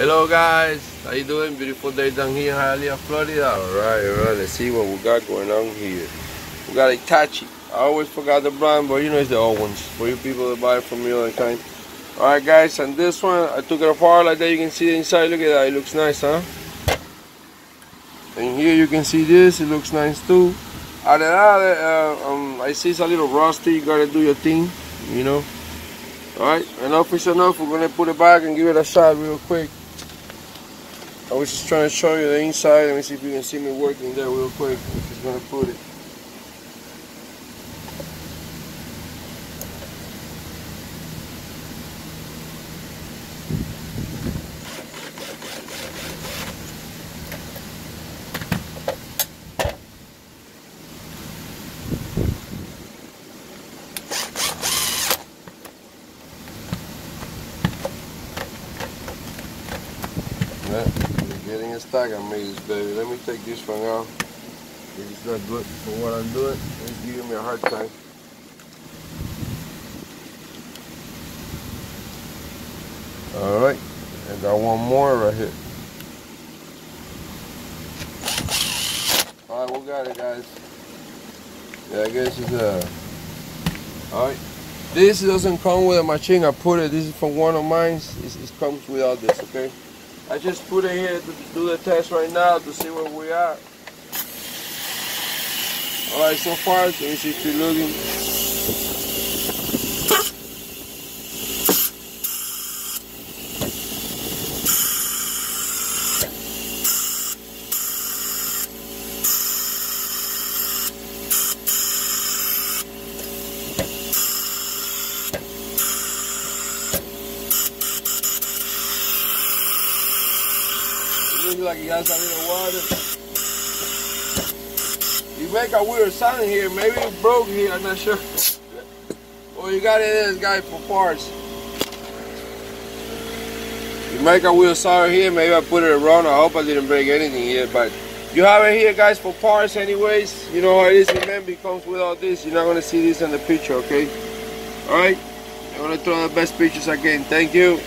Hello guys, how you doing? Beautiful day down here in Hialeah, Florida. Alright, alright, let's see what we got going on here. We got a Hitachi. I always forgot the brand, but you know it's the old ones. For you people that buy it from me all the time. Alright guys, and this one, I took it apart like that. You can see the inside. Look at that, it looks nice, huh? And here you can see this, it looks nice too. Other than that, uh, um, I see it's a little rusty. You gotta do your thing, you know. Alright, enough is enough. We're gonna put it back and give it a shot real quick. I was just trying to show you the inside. Let me see if you can see me working there real quick. I'm just gonna put it. Yeah, getting a stack made this baby. Let me take this one out. It's not good for what I'm doing. It's giving me a hard time. Alright, I got one more right here. Alright, we got it guys. Yeah, I guess it's uh Alright. This doesn't come with a machine. I put it, this is from one of mine. It, it comes without this, okay? I just put it here to do the test right now to see where we are. Alright, so far, see if you're looking. Like has a little water. You make a weird sound here. Maybe it broke here. I'm not sure. Well, you got it in this guy for parts. You make a weird sound here. Maybe I put it wrong. I hope I didn't break anything here. But you have it here, guys, for parts anyways. You know how it is. Remember, it comes with all this. You're not going to see this in the picture, okay? Alright? I'm going to throw the best pictures again. Thank you.